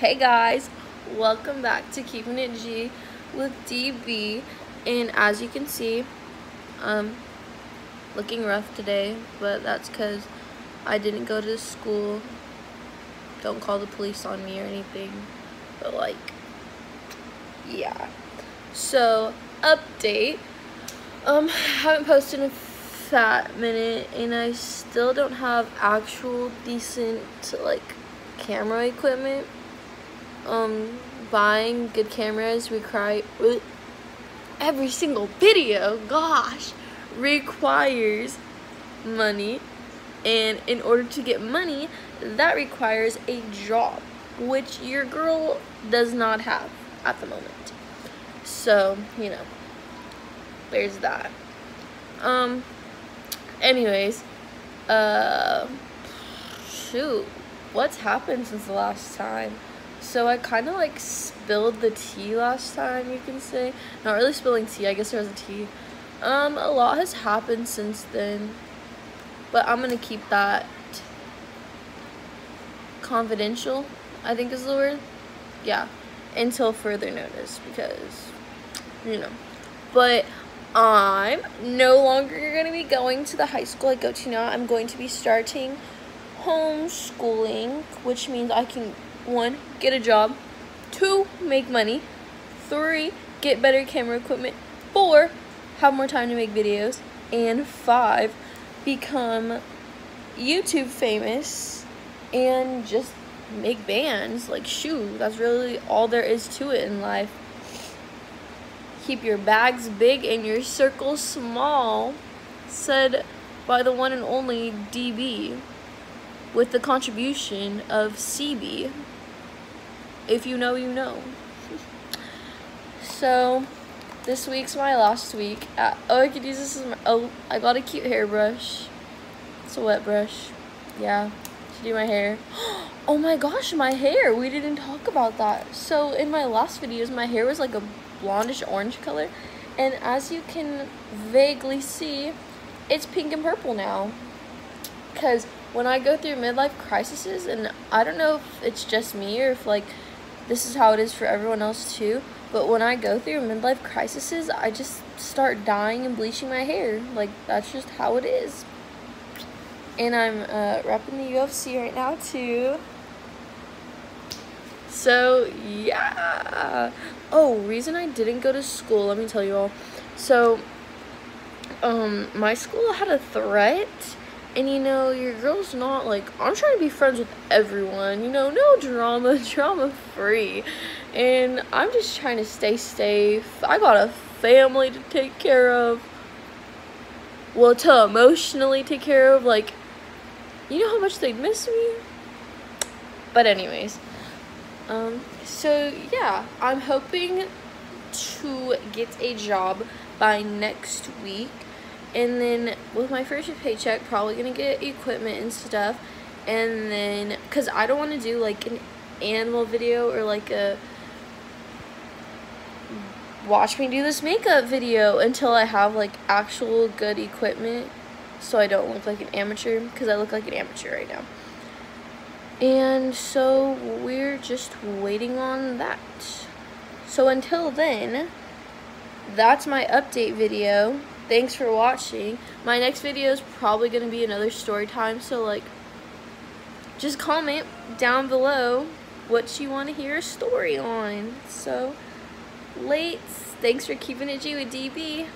Hey guys, welcome back to Keeping It G with DB. And as you can see, um, looking rough today, but that's because I didn't go to school. Don't call the police on me or anything, but like, yeah. So, update. Um, haven't posted in a fat minute, and I still don't have actual decent, like, camera equipment um, buying good cameras require every single video, gosh, requires money. And in order to get money, that requires a job, which your girl does not have at the moment. So, you know, there's that. Um, anyways, uh, shoot, what's happened since the last time? So I kind of like spilled the tea last time, you can say. Not really spilling tea, I guess there was a tea. Um, a lot has happened since then. But I'm going to keep that confidential, I think is the word. Yeah, until further notice because, you know. But I'm no longer going to be going to the high school I go to now. I'm going to be starting homeschooling, which means I can one, get a job. Two, make money. Three, get better camera equipment. Four, have more time to make videos. And five, become YouTube famous and just make bands. Like, shoot, that's really all there is to it in life. Keep your bags big and your circles small, said by the one and only DB, with the contribution of CB if you know, you know. so, this week's my last week. Uh, oh, I could use this as my, oh, I got a cute hairbrush. It's a wet brush. Yeah, to do my hair. Oh my gosh, my hair. We didn't talk about that. So, in my last videos, my hair was like a blondish orange color. And as you can vaguely see, it's pink and purple now. Because when I go through midlife crises, and I don't know if it's just me or if like this is how it is for everyone else too. But when I go through midlife crises, I just start dyeing and bleaching my hair. Like, that's just how it is. And I'm uh, repping the UFC right now too. So, yeah. Oh, reason I didn't go to school, let me tell you all. So, um, my school had a threat and you know, your girl's not like, I'm trying to be friends with everyone, you know, no drama, drama free. And I'm just trying to stay safe. I got a family to take care of. Well, to emotionally take care of. Like, you know how much they'd miss me? But, anyways. Um, so, yeah, I'm hoping to get a job by next week and then with my first paycheck probably gonna get equipment and stuff. And then because I don't want to do like an animal video or like a watch me do this makeup video until I have like actual good equipment so I don't look like an amateur because I look like an amateur right now. And so we're just waiting on that. So until then that's my update video thanks for watching. My next video is probably going to be another story time, so like, just comment down below what you want to hear a story on. So, late. Thanks for keeping it G with DB.